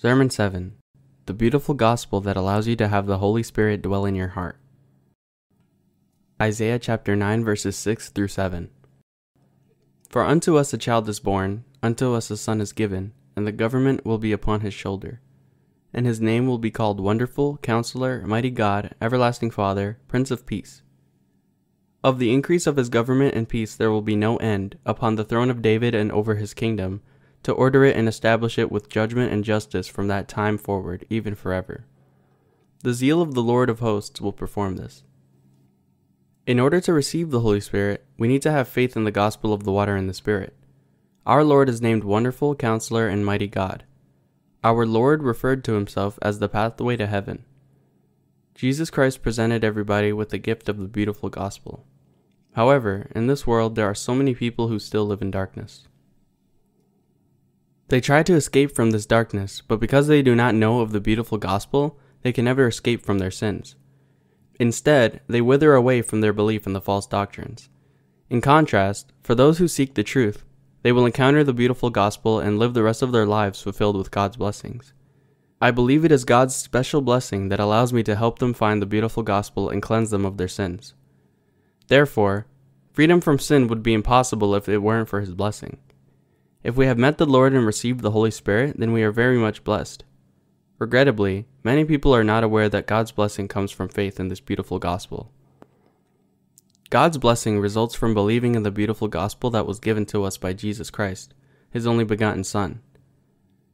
Sermon 7 The Beautiful Gospel that allows you to have the Holy Spirit dwell in your heart. Isaiah chapter 9, verses 6 through 7. For unto us a child is born, unto us a son is given, and the government will be upon his shoulder. And his name will be called Wonderful, Counselor, Mighty God, Everlasting Father, Prince of Peace. Of the increase of his government and peace there will be no end, upon the throne of David and over his kingdom to order it and establish it with judgment and justice from that time forward, even forever. The zeal of the Lord of hosts will perform this. In order to receive the Holy Spirit, we need to have faith in the gospel of the water and the Spirit. Our Lord is named Wonderful Counselor and Mighty God. Our Lord referred to himself as the pathway to heaven. Jesus Christ presented everybody with the gift of the beautiful gospel. However, in this world there are so many people who still live in darkness. They try to escape from this darkness, but because they do not know of the beautiful gospel, they can never escape from their sins. Instead, they wither away from their belief in the false doctrines. In contrast, for those who seek the truth, they will encounter the beautiful gospel and live the rest of their lives fulfilled with God's blessings. I believe it is God's special blessing that allows me to help them find the beautiful gospel and cleanse them of their sins. Therefore, freedom from sin would be impossible if it weren't for His blessing. If we have met the Lord and received the Holy Spirit, then we are very much blessed. Regrettably, many people are not aware that God's blessing comes from faith in this beautiful gospel. God's blessing results from believing in the beautiful gospel that was given to us by Jesus Christ, his only begotten Son.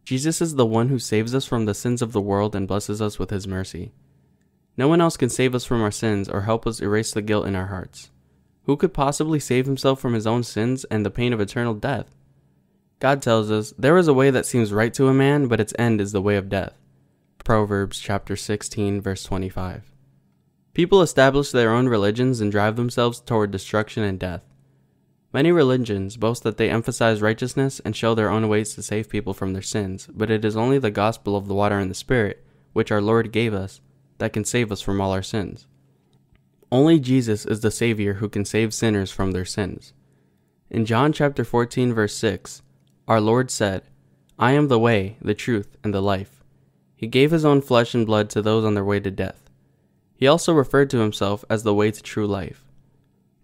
Jesus is the one who saves us from the sins of the world and blesses us with his mercy. No one else can save us from our sins or help us erase the guilt in our hearts. Who could possibly save himself from his own sins and the pain of eternal death? God tells us, There is a way that seems right to a man, but its end is the way of death. Proverbs chapter 16, verse 25. People establish their own religions and drive themselves toward destruction and death. Many religions boast that they emphasize righteousness and show their own ways to save people from their sins, but it is only the gospel of the water and the Spirit, which our Lord gave us, that can save us from all our sins. Only Jesus is the Savior who can save sinners from their sins. In John chapter 14 verse 6, our Lord said, I am the way, the truth, and the life. He gave his own flesh and blood to those on their way to death. He also referred to himself as the way to true life.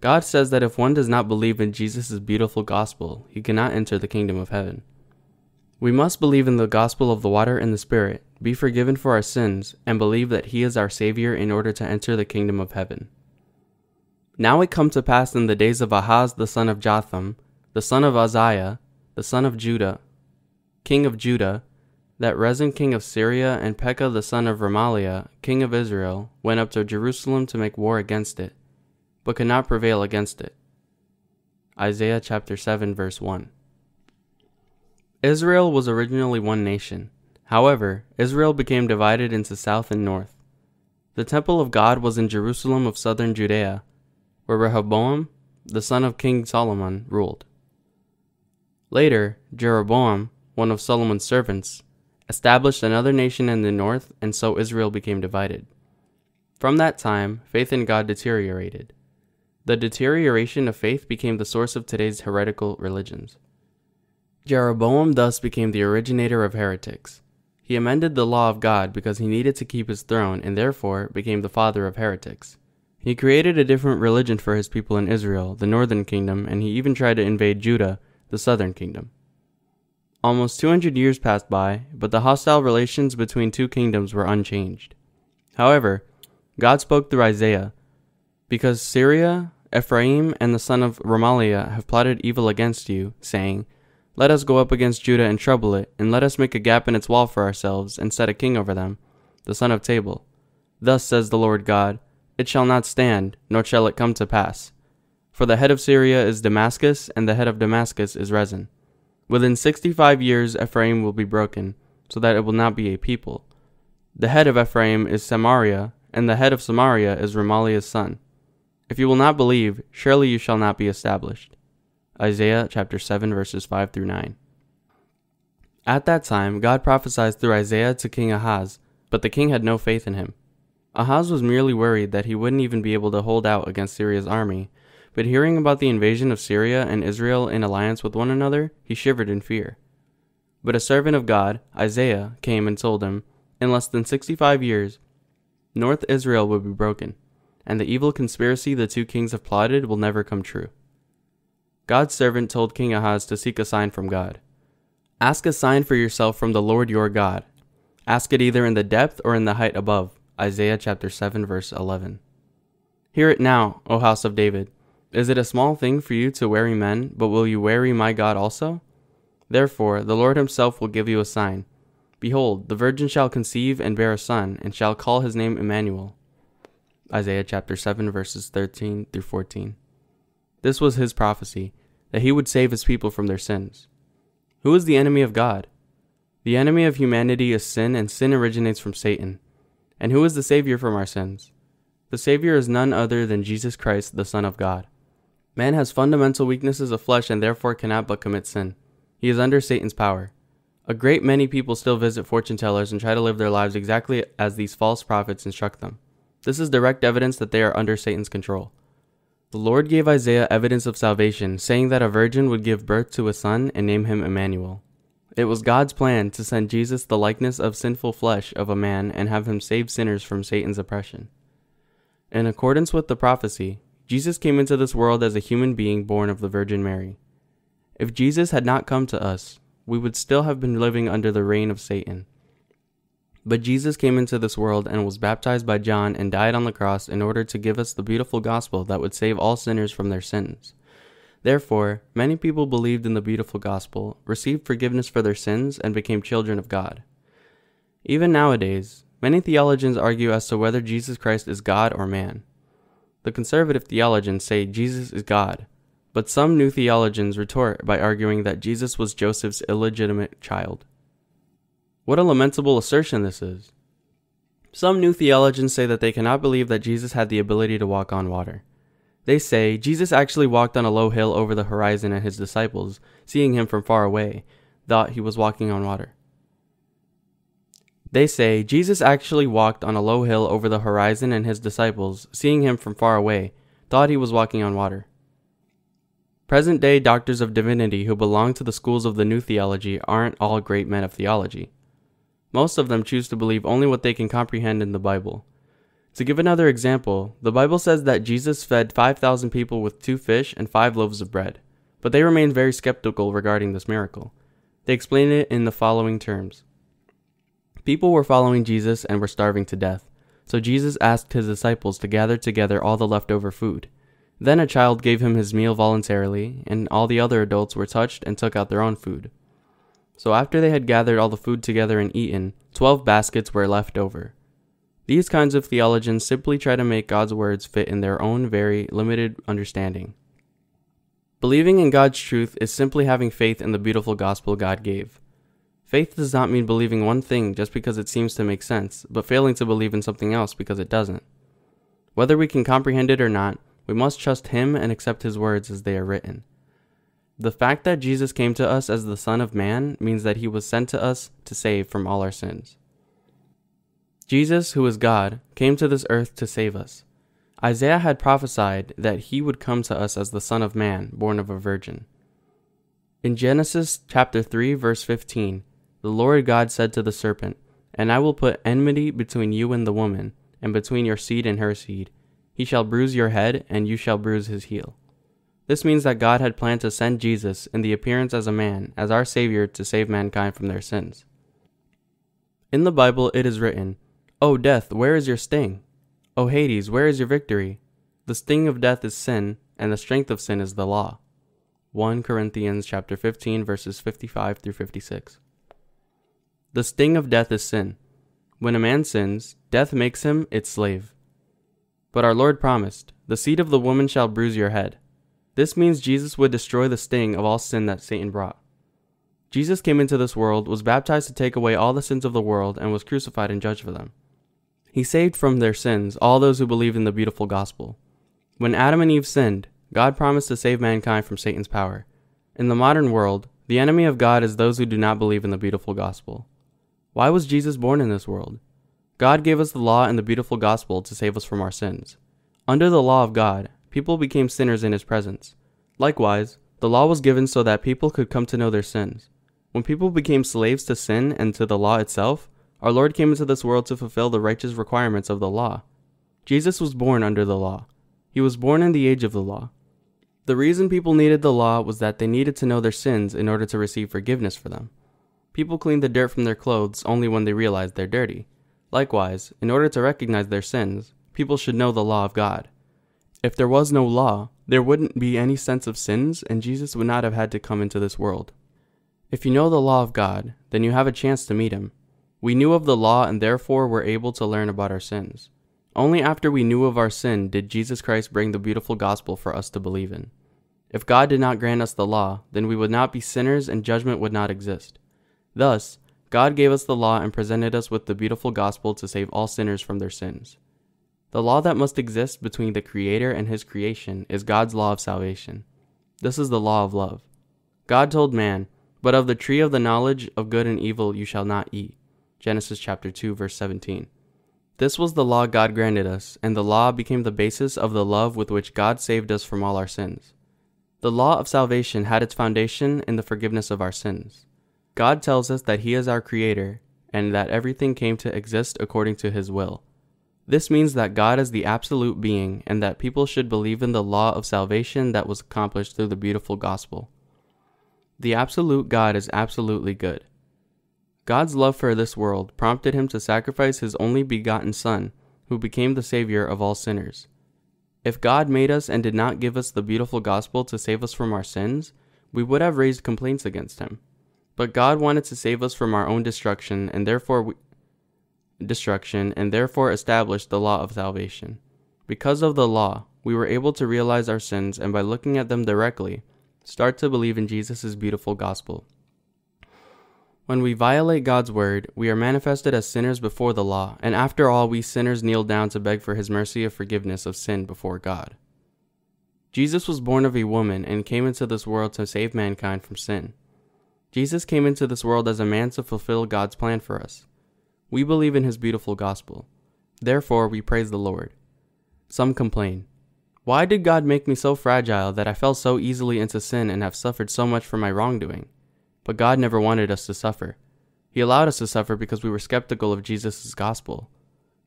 God says that if one does not believe in Jesus' beautiful gospel, he cannot enter the kingdom of heaven. We must believe in the gospel of the water and the Spirit, be forgiven for our sins, and believe that He is our Savior in order to enter the kingdom of heaven. Now it come to pass in the days of Ahaz the son of Jotham, the son of Uzziah, the son of Judah, king of Judah, that Rezin king of Syria and Pekah the son of Remaliah, king of Israel, went up to Jerusalem to make war against it, but could not prevail against it. Isaiah chapter 7 verse 1. Israel was originally one nation. However, Israel became divided into south and north. The temple of God was in Jerusalem of southern Judea, where Rehoboam, the son of King Solomon, ruled. Later, Jeroboam, one of Solomon's servants, established another nation in the north, and so Israel became divided. From that time, faith in God deteriorated. The deterioration of faith became the source of today's heretical religions. Jeroboam thus became the originator of heretics. He amended the law of God because he needed to keep his throne and therefore became the father of heretics. He created a different religion for his people in Israel, the northern kingdom, and he even tried to invade Judah the southern kingdom. Almost 200 years passed by, but the hostile relations between two kingdoms were unchanged. However, God spoke through Isaiah Because Syria, Ephraim, and the son of Remaliah have plotted evil against you, saying, Let us go up against Judah and trouble it, and let us make a gap in its wall for ourselves, and set a king over them, the son of Tabel. Thus says the Lord God, It shall not stand, nor shall it come to pass for the head of Syria is Damascus, and the head of Damascus is Rezin. Within sixty five years Ephraim will be broken, so that it will not be a people. The head of Ephraim is Samaria, and the head of Samaria is Remaliah's son. If you will not believe, surely you shall not be established. Isaiah chapter 7 verses 5 through 9. At that time, God prophesied through Isaiah to King Ahaz, but the king had no faith in him. Ahaz was merely worried that he wouldn't even be able to hold out against Syria's army, but hearing about the invasion of Syria and Israel in alliance with one another, he shivered in fear. But a servant of God, Isaiah, came and told him, In less than 65 years, North Israel will be broken, and the evil conspiracy the two kings have plotted will never come true. God's servant told King Ahaz to seek a sign from God. Ask a sign for yourself from the Lord your God. Ask it either in the depth or in the height above. Isaiah chapter 7 verse 11. Hear it now, O house of David. Is it a small thing for you to weary men, but will you weary my God also? Therefore, the Lord himself will give you a sign. Behold, the virgin shall conceive and bear a son, and shall call his name Emmanuel. Isaiah chapter 7, verses 13 through 14. This was his prophecy, that he would save his people from their sins. Who is the enemy of God? The enemy of humanity is sin, and sin originates from Satan. And who is the Savior from our sins? The Savior is none other than Jesus Christ, the Son of God. Man has fundamental weaknesses of flesh and therefore cannot but commit sin. He is under Satan's power. A great many people still visit fortune tellers and try to live their lives exactly as these false prophets instruct them. This is direct evidence that they are under Satan's control. The Lord gave Isaiah evidence of salvation, saying that a virgin would give birth to a son and name him Emmanuel. It was God's plan to send Jesus the likeness of sinful flesh of a man and have him save sinners from Satan's oppression. In accordance with the prophecy, Jesus came into this world as a human being born of the Virgin Mary. If Jesus had not come to us, we would still have been living under the reign of Satan. But Jesus came into this world and was baptized by John and died on the cross in order to give us the beautiful gospel that would save all sinners from their sins. Therefore, many people believed in the beautiful gospel, received forgiveness for their sins, and became children of God. Even nowadays, many theologians argue as to whether Jesus Christ is God or man. The conservative theologians say Jesus is God, but some new theologians retort by arguing that Jesus was Joseph's illegitimate child. What a lamentable assertion this is. Some new theologians say that they cannot believe that Jesus had the ability to walk on water. They say Jesus actually walked on a low hill over the horizon and his disciples, seeing him from far away, thought he was walking on water. They say Jesus actually walked on a low hill over the horizon and his disciples, seeing him from far away, thought he was walking on water. Present day doctors of divinity who belong to the schools of the New Theology aren't all great men of theology. Most of them choose to believe only what they can comprehend in the Bible. To give another example, the Bible says that Jesus fed 5,000 people with two fish and five loaves of bread, but they remain very skeptical regarding this miracle. They explain it in the following terms People were following Jesus and were starving to death, so Jesus asked his disciples to gather together all the leftover food. Then a child gave him his meal voluntarily, and all the other adults were touched and took out their own food. So after they had gathered all the food together and eaten, twelve baskets were left over. These kinds of theologians simply try to make God's words fit in their own very limited understanding. Believing in God's truth is simply having faith in the beautiful gospel God gave. Faith does not mean believing one thing just because it seems to make sense, but failing to believe in something else because it doesn't. Whether we can comprehend it or not, we must trust him and accept his words as they are written. The fact that Jesus came to us as the Son of Man means that he was sent to us to save from all our sins. Jesus, who is God, came to this earth to save us. Isaiah had prophesied that he would come to us as the Son of Man, born of a virgin. In Genesis chapter 3 verse 15, the Lord God said to the serpent, And I will put enmity between you and the woman, and between your seed and her seed. He shall bruise your head, and you shall bruise his heel. This means that God had planned to send Jesus in the appearance as a man, as our Savior, to save mankind from their sins. In the Bible it is written, O death, where is your sting? O Hades, where is your victory? The sting of death is sin, and the strength of sin is the law. 1 Corinthians chapter 15 verses 55 through 56. The sting of death is sin. When a man sins, death makes him its slave. But our Lord promised, The seed of the woman shall bruise your head. This means Jesus would destroy the sting of all sin that Satan brought. Jesus came into this world, was baptized to take away all the sins of the world, and was crucified and judged for them. He saved from their sins all those who believed in the beautiful gospel. When Adam and Eve sinned, God promised to save mankind from Satan's power. In the modern world, the enemy of God is those who do not believe in the beautiful gospel. Why was Jesus born in this world? God gave us the law and the beautiful gospel to save us from our sins. Under the law of God, people became sinners in his presence. Likewise, the law was given so that people could come to know their sins. When people became slaves to sin and to the law itself, our Lord came into this world to fulfill the righteous requirements of the law. Jesus was born under the law. He was born in the age of the law. The reason people needed the law was that they needed to know their sins in order to receive forgiveness for them. People clean the dirt from their clothes only when they realize they're dirty. Likewise, in order to recognize their sins, people should know the law of God. If there was no law, there wouldn't be any sense of sins, and Jesus would not have had to come into this world. If you know the law of God, then you have a chance to meet Him. We knew of the law and therefore were able to learn about our sins. Only after we knew of our sin did Jesus Christ bring the beautiful gospel for us to believe in. If God did not grant us the law, then we would not be sinners and judgment would not exist. Thus, God gave us the law and presented us with the beautiful gospel to save all sinners from their sins. The law that must exist between the Creator and His creation is God's law of salvation. This is the law of love. God told man, But of the tree of the knowledge of good and evil you shall not eat. Genesis chapter 2 verse 17. This was the law God granted us, and the law became the basis of the love with which God saved us from all our sins. The law of salvation had its foundation in the forgiveness of our sins. God tells us that He is our Creator, and that everything came to exist according to His will. This means that God is the absolute being, and that people should believe in the law of salvation that was accomplished through the beautiful gospel. The absolute God is absolutely good. God's love for this world prompted him to sacrifice his only begotten Son, who became the Savior of all sinners. If God made us and did not give us the beautiful gospel to save us from our sins, we would have raised complaints against him. But God wanted to save us from our own destruction and therefore we, destruction and therefore established the law of salvation. Because of the law, we were able to realize our sins and by looking at them directly, start to believe in Jesus' beautiful gospel. When we violate God's word, we are manifested as sinners before the law, and after all, we sinners kneel down to beg for his mercy of forgiveness of sin before God. Jesus was born of a woman and came into this world to save mankind from sin. Jesus came into this world as a man to fulfill God's plan for us. We believe in his beautiful gospel. Therefore, we praise the Lord. Some complain, Why did God make me so fragile that I fell so easily into sin and have suffered so much for my wrongdoing? But God never wanted us to suffer. He allowed us to suffer because we were skeptical of Jesus' gospel.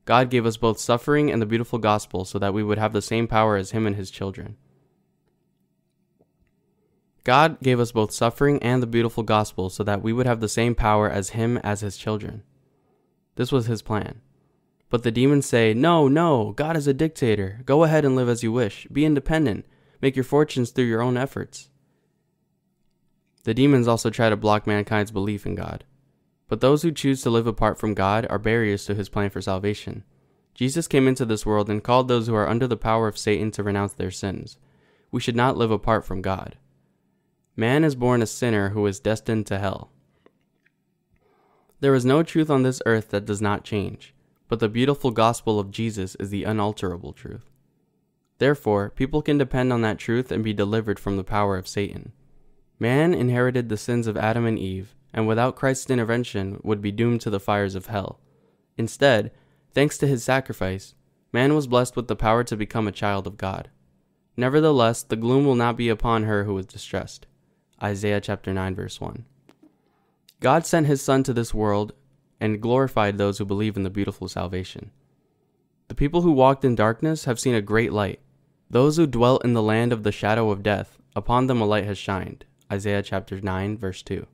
God gave us both suffering and the beautiful gospel so that we would have the same power as Him and His children. God gave us both suffering and the beautiful gospel so that we would have the same power as Him as His children. This was His plan. But the demons say, No, no, God is a dictator. Go ahead and live as you wish. Be independent. Make your fortunes through your own efforts. The demons also try to block mankind's belief in God. But those who choose to live apart from God are barriers to his plan for salvation. Jesus came into this world and called those who are under the power of Satan to renounce their sins. We should not live apart from God. Man is born a sinner who is destined to hell. There is no truth on this earth that does not change, but the beautiful gospel of Jesus is the unalterable truth. Therefore, people can depend on that truth and be delivered from the power of Satan. Man inherited the sins of Adam and Eve, and without Christ's intervention would be doomed to the fires of hell. Instead, thanks to his sacrifice, man was blessed with the power to become a child of God. Nevertheless, the gloom will not be upon her who is distressed. Isaiah chapter 9 verse 1. God sent his son to this world and glorified those who believe in the beautiful salvation. The people who walked in darkness have seen a great light. Those who dwelt in the land of the shadow of death, upon them a light has shined. Isaiah chapter 9, verse 2.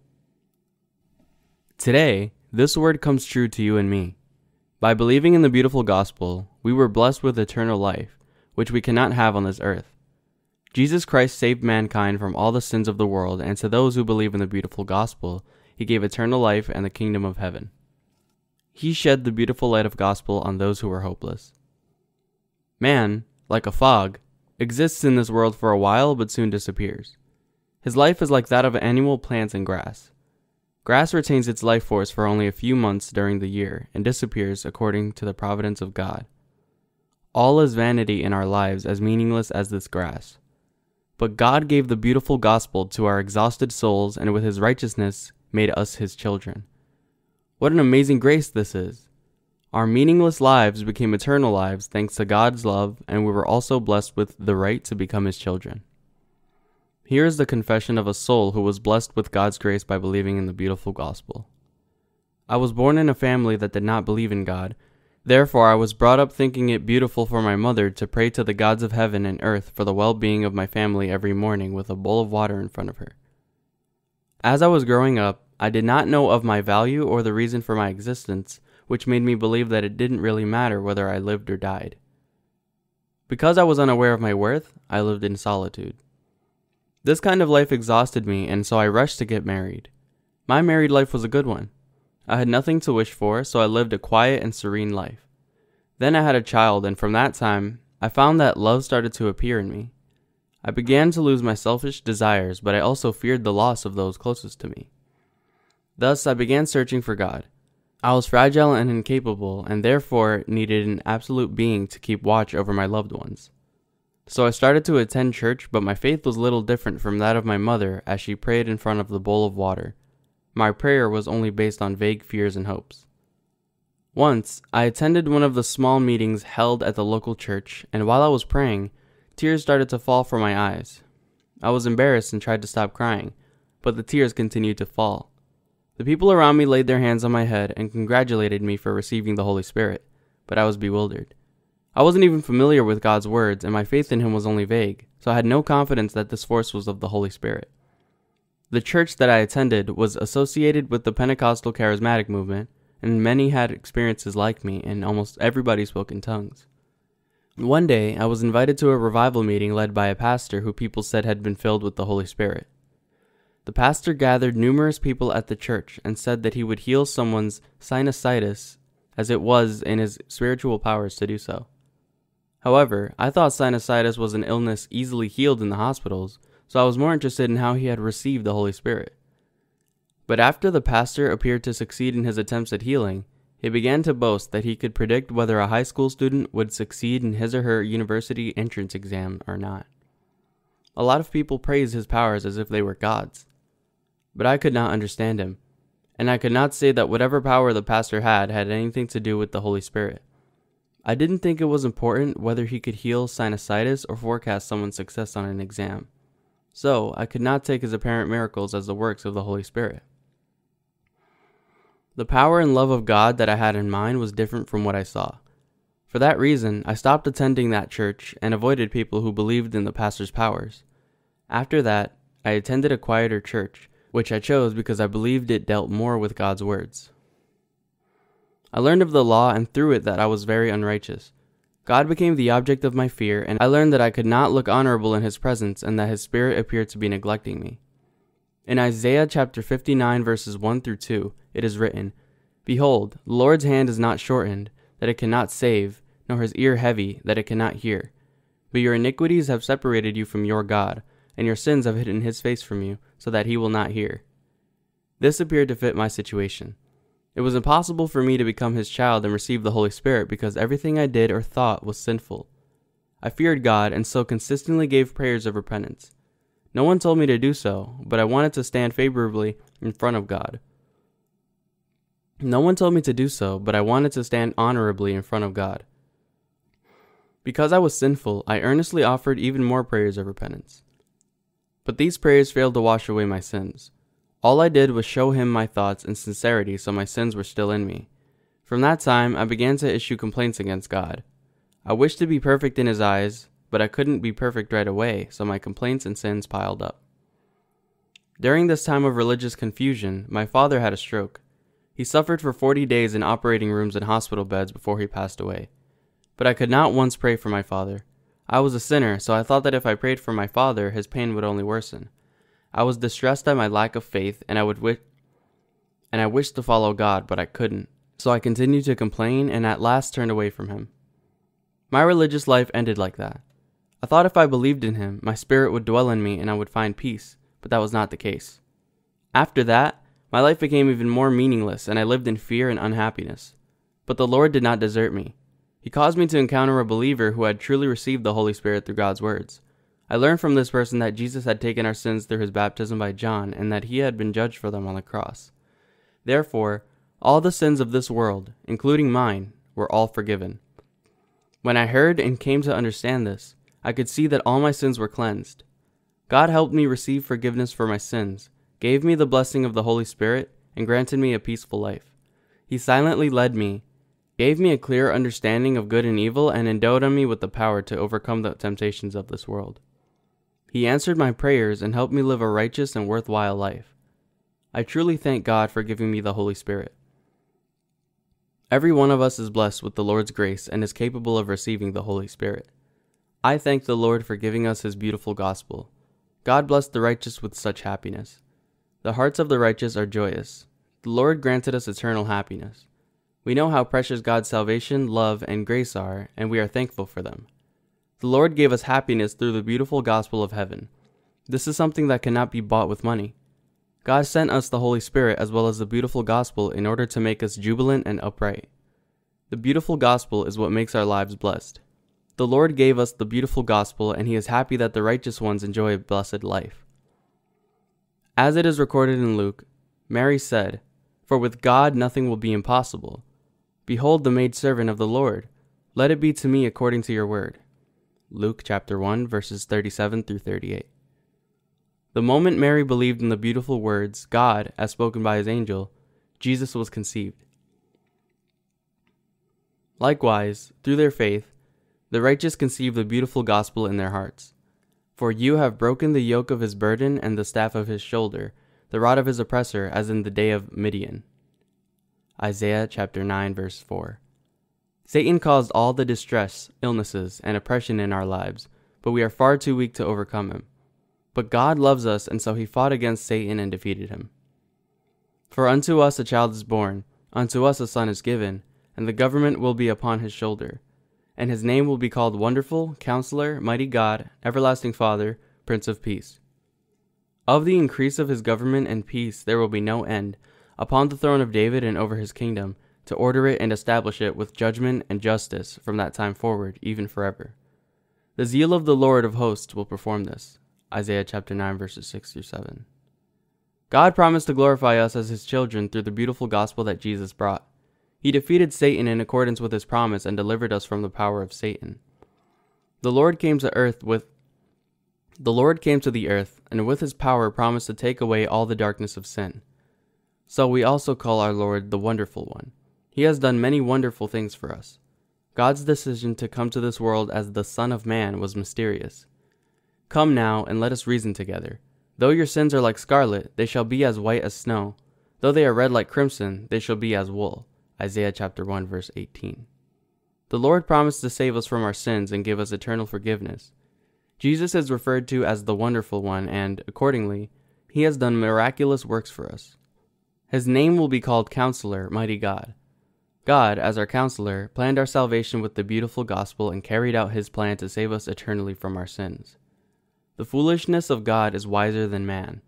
Today, this word comes true to you and me. By believing in the beautiful gospel, we were blessed with eternal life, which we cannot have on this earth. Jesus Christ saved mankind from all the sins of the world, and to those who believe in the beautiful gospel, he gave eternal life and the kingdom of heaven. He shed the beautiful light of gospel on those who were hopeless. Man, like a fog, exists in this world for a while but soon disappears. His life is like that of annual plants, and grass. Grass retains its life force for only a few months during the year and disappears according to the providence of God. All is vanity in our lives as meaningless as this grass. But God gave the beautiful gospel to our exhausted souls and with his righteousness made us his children. What an amazing grace this is! Our meaningless lives became eternal lives thanks to God's love, and we were also blessed with the right to become his children. Here is the confession of a soul who was blessed with God's grace by believing in the beautiful gospel. I was born in a family that did not believe in God. Therefore, I was brought up thinking it beautiful for my mother to pray to the gods of heaven and earth for the well being of my family every morning with a bowl of water in front of her. As I was growing up, I did not know of my value or the reason for my existence, which made me believe that it didn't really matter whether I lived or died. Because I was unaware of my worth, I lived in solitude. This kind of life exhausted me, and so I rushed to get married. My married life was a good one. I had nothing to wish for, so I lived a quiet and serene life. Then I had a child, and from that time, I found that love started to appear in me. I began to lose my selfish desires, but I also feared the loss of those closest to me. Thus, I began searching for God. I was fragile and incapable, and therefore needed an absolute being to keep watch over my loved ones. So I started to attend church, but my faith was little different from that of my mother as she prayed in front of the bowl of water. My prayer was only based on vague fears and hopes. Once, I attended one of the small meetings held at the local church, and while I was praying, tears started to fall from my eyes. I was embarrassed and tried to stop crying, but the tears continued to fall. The people around me laid their hands on my head and congratulated me for receiving the Holy Spirit, but I was bewildered. I wasn't even familiar with God's words, and my faith in Him was only vague, so I had no confidence that this force was of the Holy Spirit. The church that I attended was associated with the Pentecostal charismatic movement, and many had experiences like me, and almost everybody spoke in tongues. One day, I was invited to a revival meeting led by a pastor who people said had been filled with the Holy Spirit. The pastor gathered numerous people at the church and said that he would heal someone's sinusitis as it was in his spiritual powers to do so. However, I thought sinusitis was an illness easily healed in the hospitals, so I was more interested in how he had received the Holy Spirit. But after the pastor appeared to succeed in his attempts at healing, he began to boast that he could predict whether a high school student would succeed in his or her university entrance exam or not. A lot of people praise his powers as if they were gods. But I could not understand him, and I could not say that whatever power the pastor had had anything to do with the Holy Spirit. I didn't think it was important whether he could heal sinusitis or forecast someone's success on an exam. So, I could not take his apparent miracles as the works of the Holy Spirit. The power and love of God that I had in mind was different from what I saw. For that reason, I stopped attending that church and avoided people who believed in the pastor's powers. After that, I attended a quieter church, which I chose because I believed it dealt more with God's words. I learned of the law and through it that I was very unrighteous. God became the object of my fear, and I learned that I could not look honorable in his presence and that his spirit appeared to be neglecting me. In Isaiah chapter 59 verses 1 through 2, it is written, Behold, the Lord's hand is not shortened, that it cannot save, nor his ear heavy, that it cannot hear. But your iniquities have separated you from your God, and your sins have hidden his face from you, so that he will not hear. This appeared to fit my situation. It was impossible for me to become his child and receive the Holy Spirit because everything I did or thought was sinful. I feared God and so consistently gave prayers of repentance. No one told me to do so, but I wanted to stand favorably in front of God. No one told me to do so, but I wanted to stand honorably in front of God. Because I was sinful, I earnestly offered even more prayers of repentance. But these prayers failed to wash away my sins. All I did was show him my thoughts in sincerity so my sins were still in me. From that time, I began to issue complaints against God. I wished to be perfect in his eyes, but I couldn't be perfect right away, so my complaints and sins piled up. During this time of religious confusion, my father had a stroke. He suffered for 40 days in operating rooms and hospital beds before he passed away. But I could not once pray for my father. I was a sinner, so I thought that if I prayed for my father, his pain would only worsen. I was distressed at my lack of faith, and I would and I wished to follow God, but I couldn't. So I continued to complain and at last turned away from him. My religious life ended like that. I thought if I believed in him, my spirit would dwell in me and I would find peace, but that was not the case. After that, my life became even more meaningless and I lived in fear and unhappiness. But the Lord did not desert me. He caused me to encounter a believer who had truly received the Holy Spirit through God's words. I learned from this person that Jesus had taken our sins through his baptism by John and that he had been judged for them on the cross. Therefore, all the sins of this world, including mine, were all forgiven. When I heard and came to understand this, I could see that all my sins were cleansed. God helped me receive forgiveness for my sins, gave me the blessing of the Holy Spirit, and granted me a peaceful life. He silently led me, gave me a clear understanding of good and evil, and endowed me with the power to overcome the temptations of this world. He answered my prayers and helped me live a righteous and worthwhile life. I truly thank God for giving me the Holy Spirit. Every one of us is blessed with the Lord's grace and is capable of receiving the Holy Spirit. I thank the Lord for giving us his beautiful gospel. God bless the righteous with such happiness. The hearts of the righteous are joyous. The Lord granted us eternal happiness. We know how precious God's salvation, love, and grace are, and we are thankful for them. The Lord gave us happiness through the beautiful gospel of heaven. This is something that cannot be bought with money. God sent us the Holy Spirit as well as the beautiful gospel in order to make us jubilant and upright. The beautiful gospel is what makes our lives blessed. The Lord gave us the beautiful gospel, and He is happy that the righteous ones enjoy a blessed life. As it is recorded in Luke, Mary said, For with God nothing will be impossible. Behold the maidservant of the Lord. Let it be to me according to your word. Luke chapter 1, verses 37 through 38. The moment Mary believed in the beautiful words, God, as spoken by his angel, Jesus was conceived. Likewise, through their faith, the righteous conceive the beautiful gospel in their hearts. For you have broken the yoke of his burden and the staff of his shoulder, the rod of his oppressor, as in the day of Midian. Isaiah chapter 9, verse 4. Satan caused all the distress, illnesses, and oppression in our lives, but we are far too weak to overcome him. But God loves us, and so he fought against Satan and defeated him. For unto us a child is born, unto us a son is given, and the government will be upon his shoulder. And his name will be called Wonderful, Counselor, Mighty God, Everlasting Father, Prince of Peace. Of the increase of his government and peace there will be no end, upon the throne of David and over his kingdom, to order it and establish it with judgment and justice from that time forward, even forever. The zeal of the Lord of hosts will perform this. Isaiah chapter 9 verses 6 through 7. God promised to glorify us as his children through the beautiful gospel that Jesus brought. He defeated Satan in accordance with his promise and delivered us from the power of Satan. The Lord came to earth with the Lord came to the earth and with his power promised to take away all the darkness of sin. So we also call our Lord the wonderful one. He has done many wonderful things for us. God's decision to come to this world as the Son of Man was mysterious. Come now, and let us reason together. Though your sins are like scarlet, they shall be as white as snow. Though they are red like crimson, they shall be as wool. Isaiah chapter 1 verse 18. The Lord promised to save us from our sins and give us eternal forgiveness. Jesus is referred to as the wonderful one and accordingly, he has done miraculous works for us. His name will be called Counselor, Mighty God. God, as our counselor, planned our salvation with the beautiful gospel and carried out his plan to save us eternally from our sins. The foolishness of God is wiser than man.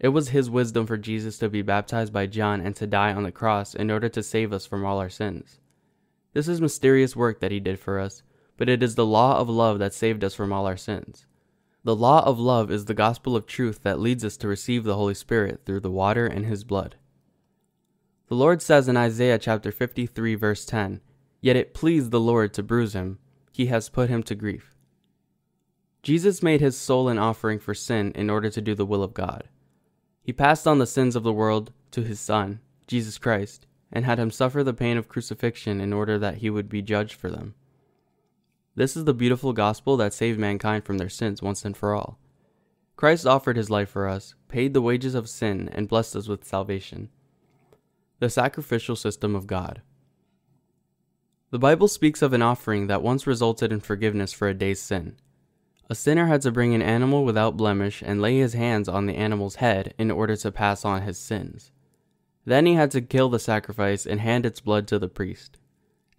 It was his wisdom for Jesus to be baptized by John and to die on the cross in order to save us from all our sins. This is mysterious work that he did for us, but it is the law of love that saved us from all our sins. The law of love is the gospel of truth that leads us to receive the Holy Spirit through the water and his blood. The Lord says in Isaiah chapter 53 verse 10, Yet it pleased the Lord to bruise him, he has put him to grief. Jesus made his soul an offering for sin in order to do the will of God. He passed on the sins of the world to his Son, Jesus Christ, and had him suffer the pain of crucifixion in order that he would be judged for them. This is the beautiful gospel that saved mankind from their sins once and for all. Christ offered his life for us, paid the wages of sin, and blessed us with salvation. The sacrificial system of God. The Bible speaks of an offering that once resulted in forgiveness for a day's sin. A sinner had to bring an animal without blemish and lay his hands on the animal's head in order to pass on his sins. Then he had to kill the sacrifice and hand its blood to the priest.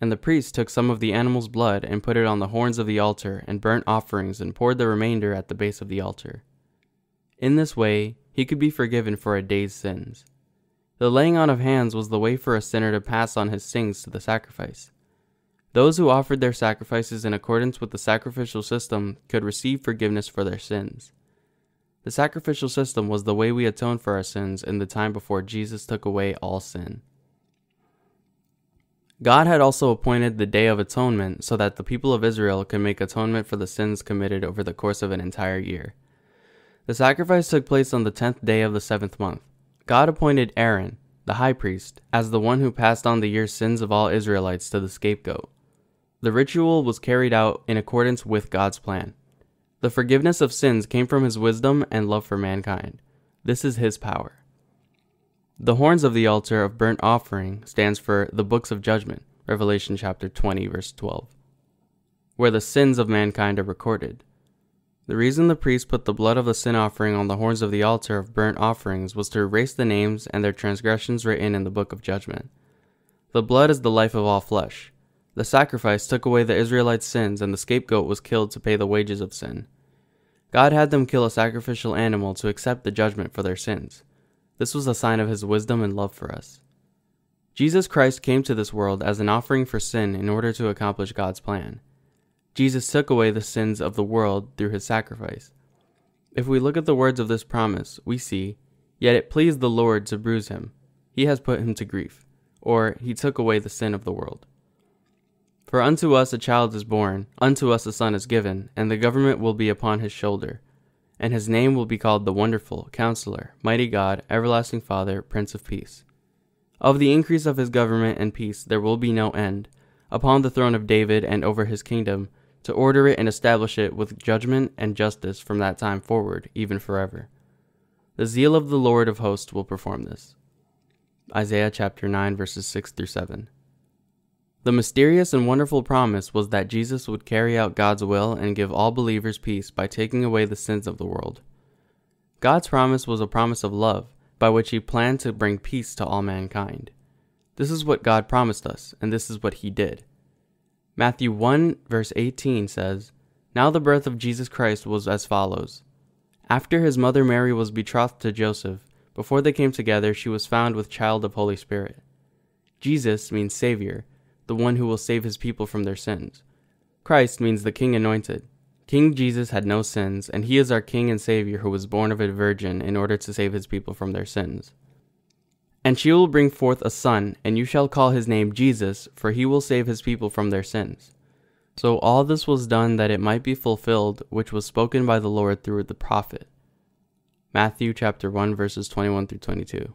And the priest took some of the animal's blood and put it on the horns of the altar and burnt offerings and poured the remainder at the base of the altar. In this way, he could be forgiven for a day's sins. The laying on of hands was the way for a sinner to pass on his sins to the sacrifice. Those who offered their sacrifices in accordance with the sacrificial system could receive forgiveness for their sins. The sacrificial system was the way we atoned for our sins in the time before Jesus took away all sin. God had also appointed the Day of Atonement so that the people of Israel could make atonement for the sins committed over the course of an entire year. The sacrifice took place on the tenth day of the seventh month. God appointed Aaron, the high priest, as the one who passed on the year's sins of all Israelites to the scapegoat. The ritual was carried out in accordance with God's plan. The forgiveness of sins came from his wisdom and love for mankind. This is his power. The horns of the altar of burnt offering stands for the books of judgment, Revelation chapter 20 verse 12, where the sins of mankind are recorded. The reason the priest put the blood of the sin offering on the horns of the altar of burnt offerings was to erase the names and their transgressions written in the book of judgment. The blood is the life of all flesh. The sacrifice took away the Israelites' sins, and the scapegoat was killed to pay the wages of sin. God had them kill a sacrificial animal to accept the judgment for their sins. This was a sign of his wisdom and love for us. Jesus Christ came to this world as an offering for sin in order to accomplish God's plan. Jesus took away the sins of the world through his sacrifice. If we look at the words of this promise, we see, Yet it pleased the Lord to bruise him. He has put him to grief, or he took away the sin of the world. For unto us a child is born, unto us a son is given, and the government will be upon his shoulder. And his name will be called the Wonderful, Counselor, Mighty God, Everlasting Father, Prince of Peace. Of the increase of his government and peace there will be no end, upon the throne of David and over his kingdom to order it and establish it with judgment and justice from that time forward, even forever. The zeal of the Lord of hosts will perform this. Isaiah chapter 9, verses 6 through 7. The mysterious and wonderful promise was that Jesus would carry out God's will and give all believers peace by taking away the sins of the world. God's promise was a promise of love, by which He planned to bring peace to all mankind. This is what God promised us, and this is what He did. Matthew 1, verse 18 says, Now the birth of Jesus Christ was as follows. After his mother Mary was betrothed to Joseph, before they came together, she was found with child of Holy Spirit. Jesus means Savior, the one who will save his people from their sins. Christ means the King anointed. King Jesus had no sins, and he is our King and Savior who was born of a virgin in order to save his people from their sins. And she will bring forth a son, and you shall call his name Jesus, for he will save his people from their sins. So all this was done that it might be fulfilled, which was spoken by the Lord through the prophet. Matthew chapter 1 verses 21 through 22.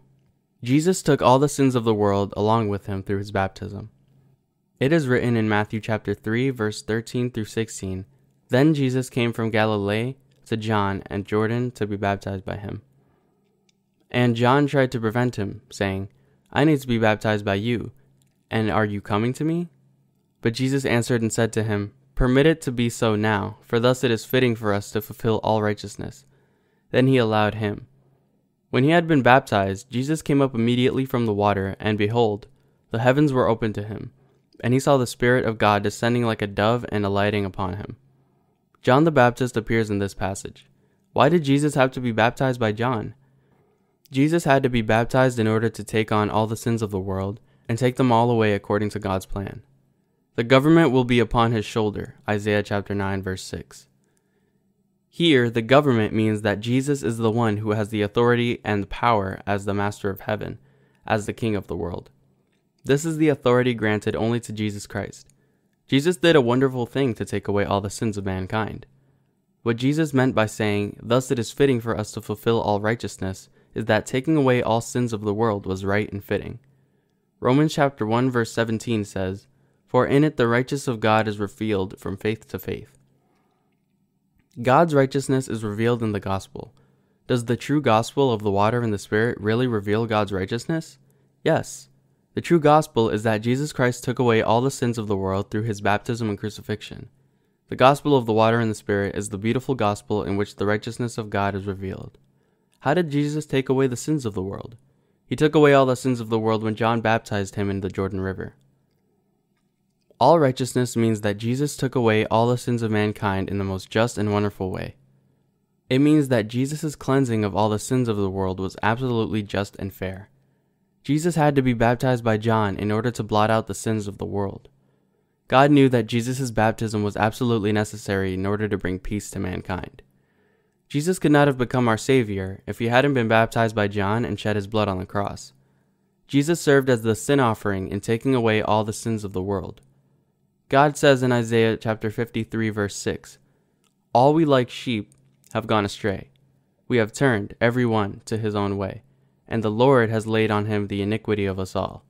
Jesus took all the sins of the world along with him through his baptism. It is written in Matthew chapter 3 verse 13 through 16, Then Jesus came from Galilee to John and Jordan to be baptized by him. And John tried to prevent him, saying, I need to be baptized by you, and are you coming to me? But Jesus answered and said to him, Permit it to be so now, for thus it is fitting for us to fulfill all righteousness. Then he allowed him. When he had been baptized, Jesus came up immediately from the water, and behold, the heavens were opened to him, and he saw the Spirit of God descending like a dove and alighting upon him. John the Baptist appears in this passage. Why did Jesus have to be baptized by John? Jesus had to be baptized in order to take on all the sins of the world and take them all away according to God's plan. The government will be upon his shoulder, Isaiah chapter 9 verse 6. Here, the government means that Jesus is the one who has the authority and the power as the master of heaven, as the king of the world. This is the authority granted only to Jesus Christ. Jesus did a wonderful thing to take away all the sins of mankind. What Jesus meant by saying, Thus it is fitting for us to fulfill all righteousness, is that taking away all sins of the world was right and fitting. Romans chapter 1 verse 17 says, For in it the righteousness of God is revealed from faith to faith. God's righteousness is revealed in the gospel. Does the true gospel of the water and the Spirit really reveal God's righteousness? Yes. The true gospel is that Jesus Christ took away all the sins of the world through his baptism and crucifixion. The gospel of the water and the Spirit is the beautiful gospel in which the righteousness of God is revealed. How did Jesus take away the sins of the world? He took away all the sins of the world when John baptized him in the Jordan River. All righteousness means that Jesus took away all the sins of mankind in the most just and wonderful way. It means that Jesus' cleansing of all the sins of the world was absolutely just and fair. Jesus had to be baptized by John in order to blot out the sins of the world. God knew that Jesus' baptism was absolutely necessary in order to bring peace to mankind. Jesus could not have become our Savior if he hadn't been baptized by John and shed his blood on the cross. Jesus served as the sin offering in taking away all the sins of the world. God says in Isaiah chapter 53 verse 6, All we like sheep have gone astray. We have turned every one to his own way, and the Lord has laid on him the iniquity of us all.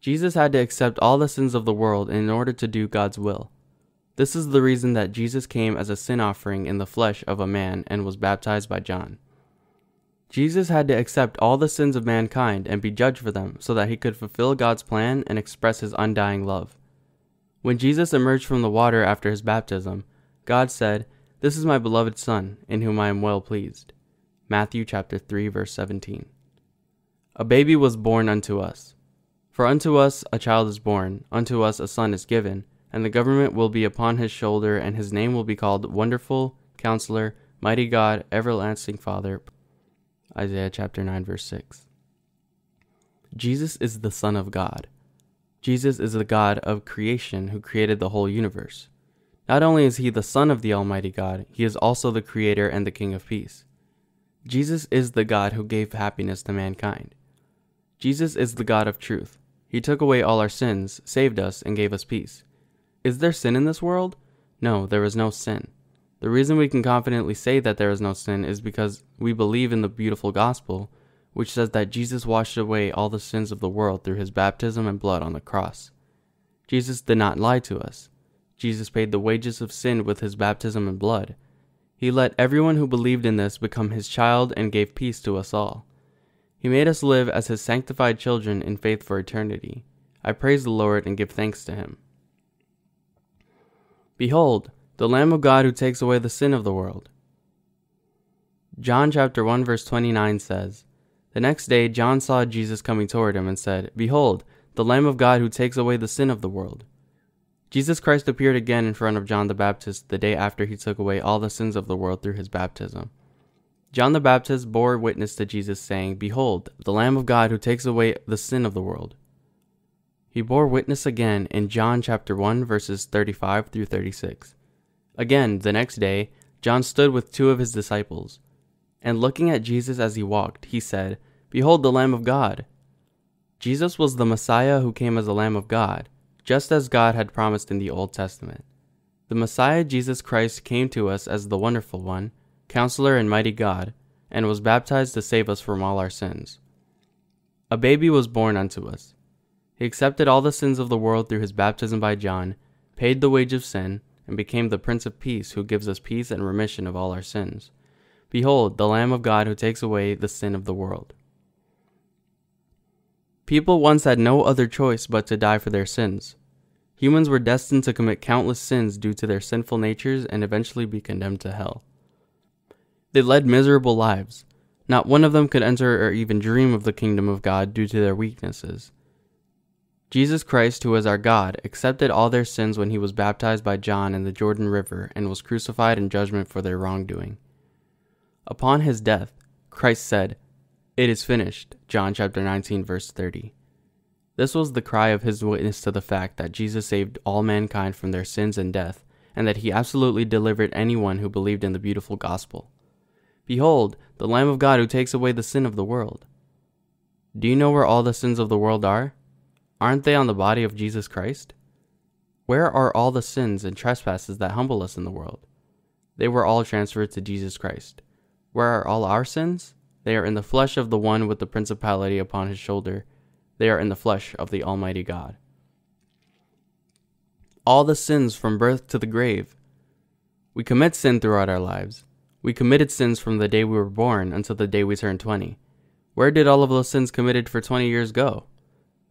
Jesus had to accept all the sins of the world in order to do God's will. This is the reason that Jesus came as a sin offering in the flesh of a man and was baptized by John. Jesus had to accept all the sins of mankind and be judged for them so that he could fulfill God's plan and express his undying love. When Jesus emerged from the water after his baptism, God said, This is my beloved Son, in whom I am well pleased. Matthew chapter 3 verse 17. A baby was born unto us. For unto us a child is born, unto us a son is given, and the government will be upon his shoulder, and his name will be called Wonderful, Counselor, Mighty God, Everlasting Father. Isaiah chapter 9, verse 6. Jesus is the Son of God. Jesus is the God of creation who created the whole universe. Not only is he the Son of the Almighty God, he is also the Creator and the King of Peace. Jesus is the God who gave happiness to mankind. Jesus is the God of truth. He took away all our sins, saved us, and gave us peace. Is there sin in this world? No, there is no sin. The reason we can confidently say that there is no sin is because we believe in the beautiful gospel, which says that Jesus washed away all the sins of the world through his baptism and blood on the cross. Jesus did not lie to us. Jesus paid the wages of sin with his baptism and blood. He let everyone who believed in this become his child and gave peace to us all. He made us live as his sanctified children in faith for eternity. I praise the Lord and give thanks to him. Behold, the Lamb of God who takes away the sin of the world. John chapter 1 verse 29 says, The next day John saw Jesus coming toward him and said, Behold, the Lamb of God who takes away the sin of the world. Jesus Christ appeared again in front of John the Baptist the day after he took away all the sins of the world through his baptism. John the Baptist bore witness to Jesus, saying, Behold, the Lamb of God who takes away the sin of the world. He bore witness again in John chapter 1 verses 35 through 36. Again, the next day, John stood with two of his disciples, and looking at Jesus as he walked, he said, Behold the Lamb of God. Jesus was the Messiah who came as the Lamb of God, just as God had promised in the Old Testament. The Messiah Jesus Christ came to us as the Wonderful One, Counselor and Mighty God, and was baptized to save us from all our sins. A baby was born unto us he accepted all the sins of the world through his baptism by John, paid the wage of sin, and became the Prince of Peace who gives us peace and remission of all our sins. Behold, the Lamb of God who takes away the sin of the world. People once had no other choice but to die for their sins. Humans were destined to commit countless sins due to their sinful natures and eventually be condemned to hell. They led miserable lives. Not one of them could enter or even dream of the kingdom of God due to their weaknesses. Jesus Christ, who is our God, accepted all their sins when he was baptized by John in the Jordan River and was crucified in judgment for their wrongdoing. Upon his death, Christ said, It is finished. John chapter 19 verse 30. This was the cry of his witness to the fact that Jesus saved all mankind from their sins and death, and that he absolutely delivered anyone who believed in the beautiful gospel. Behold, the Lamb of God who takes away the sin of the world. Do you know where all the sins of the world are? Aren't they on the body of Jesus Christ? Where are all the sins and trespasses that humble us in the world? They were all transferred to Jesus Christ. Where are all our sins? They are in the flesh of the one with the principality upon his shoulder. They are in the flesh of the Almighty God. All the sins from birth to the grave. We commit sin throughout our lives. We committed sins from the day we were born until the day we turned 20. Where did all of those sins committed for 20 years go?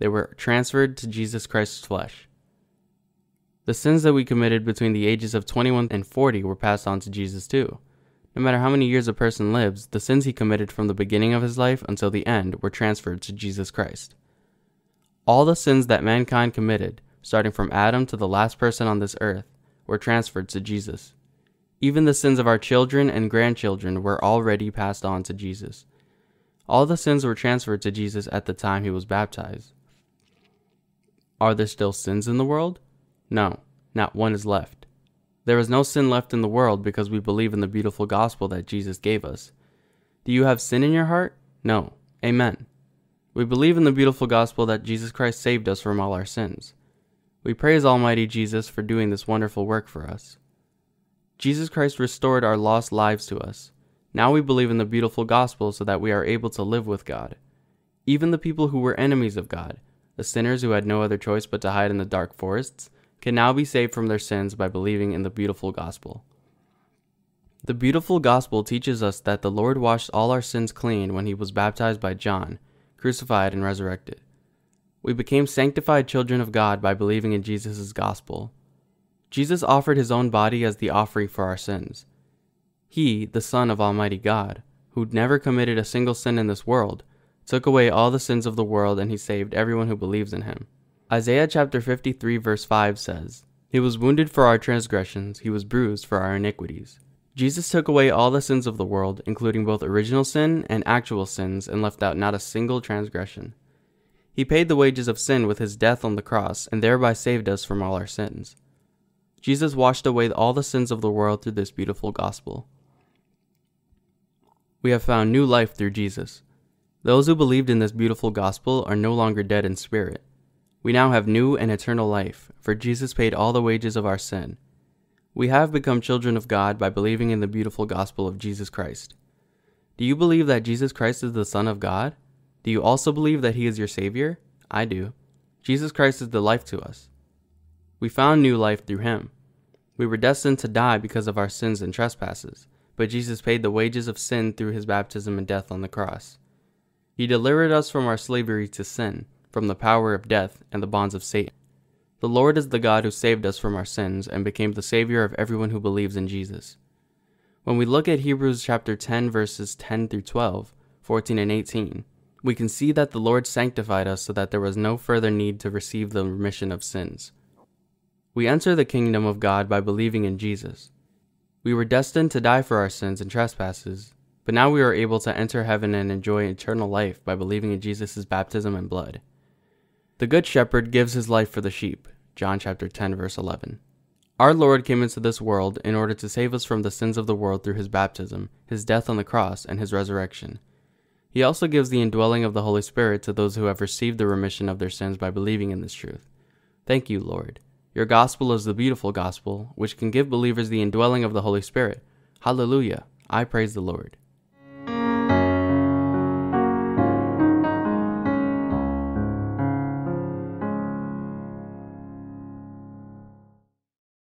They were transferred to Jesus Christ's flesh. The sins that we committed between the ages of 21 and 40 were passed on to Jesus too. No matter how many years a person lives, the sins he committed from the beginning of his life until the end were transferred to Jesus Christ. All the sins that mankind committed, starting from Adam to the last person on this earth, were transferred to Jesus. Even the sins of our children and grandchildren were already passed on to Jesus. All the sins were transferred to Jesus at the time he was baptized. Are there still sins in the world? No, not one is left. There is no sin left in the world because we believe in the beautiful gospel that Jesus gave us. Do you have sin in your heart? No. Amen. We believe in the beautiful gospel that Jesus Christ saved us from all our sins. We praise Almighty Jesus for doing this wonderful work for us. Jesus Christ restored our lost lives to us. Now we believe in the beautiful gospel so that we are able to live with God. Even the people who were enemies of God, the sinners who had no other choice but to hide in the dark forests, can now be saved from their sins by believing in the beautiful gospel. The beautiful gospel teaches us that the Lord washed all our sins clean when he was baptized by John, crucified and resurrected. We became sanctified children of God by believing in Jesus' gospel. Jesus offered his own body as the offering for our sins. He, the Son of Almighty God, who never committed a single sin in this world, took away all the sins of the world and he saved everyone who believes in him. Isaiah chapter 53 verse 5 says, He was wounded for our transgressions, he was bruised for our iniquities. Jesus took away all the sins of the world, including both original sin and actual sins, and left out not a single transgression. He paid the wages of sin with his death on the cross, and thereby saved us from all our sins. Jesus washed away all the sins of the world through this beautiful gospel. We have found new life through Jesus. Those who believed in this beautiful gospel are no longer dead in spirit. We now have new and eternal life, for Jesus paid all the wages of our sin. We have become children of God by believing in the beautiful gospel of Jesus Christ. Do you believe that Jesus Christ is the Son of God? Do you also believe that He is your Savior? I do. Jesus Christ is the life to us. We found new life through Him. We were destined to die because of our sins and trespasses, but Jesus paid the wages of sin through His baptism and death on the cross. He delivered us from our slavery to sin, from the power of death and the bonds of Satan. The Lord is the God who saved us from our sins and became the Savior of everyone who believes in Jesus. When we look at Hebrews chapter 10 verses 10 through 12, 14 and 18, we can see that the Lord sanctified us so that there was no further need to receive the remission of sins. We enter the kingdom of God by believing in Jesus. We were destined to die for our sins and trespasses, but now we are able to enter heaven and enjoy eternal life by believing in Jesus' baptism and blood. The good shepherd gives his life for the sheep. John chapter 10 verse 11. Our Lord came into this world in order to save us from the sins of the world through his baptism, his death on the cross, and his resurrection. He also gives the indwelling of the Holy Spirit to those who have received the remission of their sins by believing in this truth. Thank you, Lord. Your gospel is the beautiful gospel, which can give believers the indwelling of the Holy Spirit. Hallelujah. I praise the Lord.